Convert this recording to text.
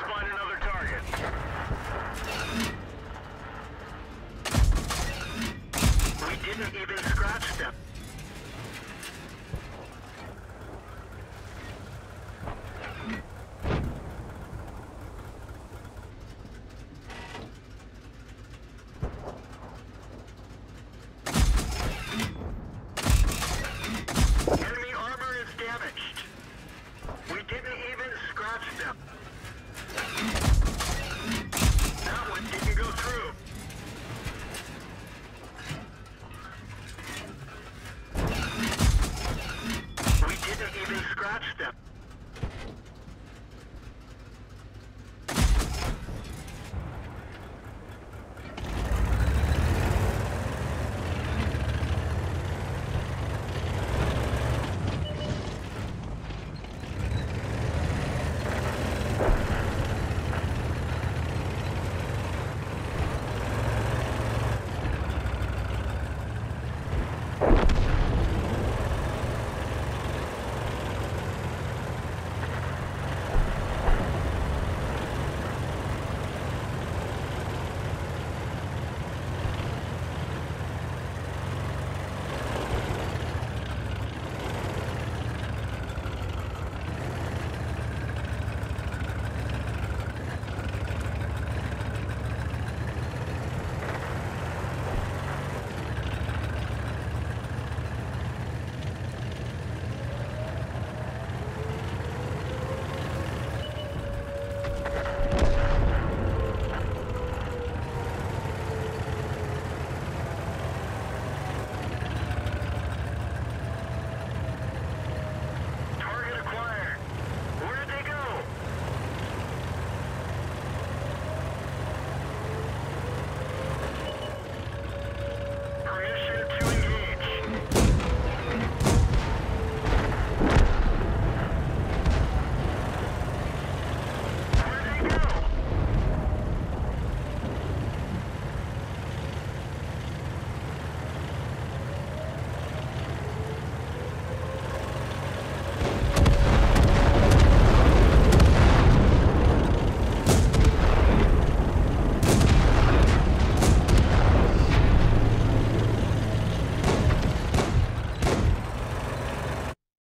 Let's find another target. We didn't even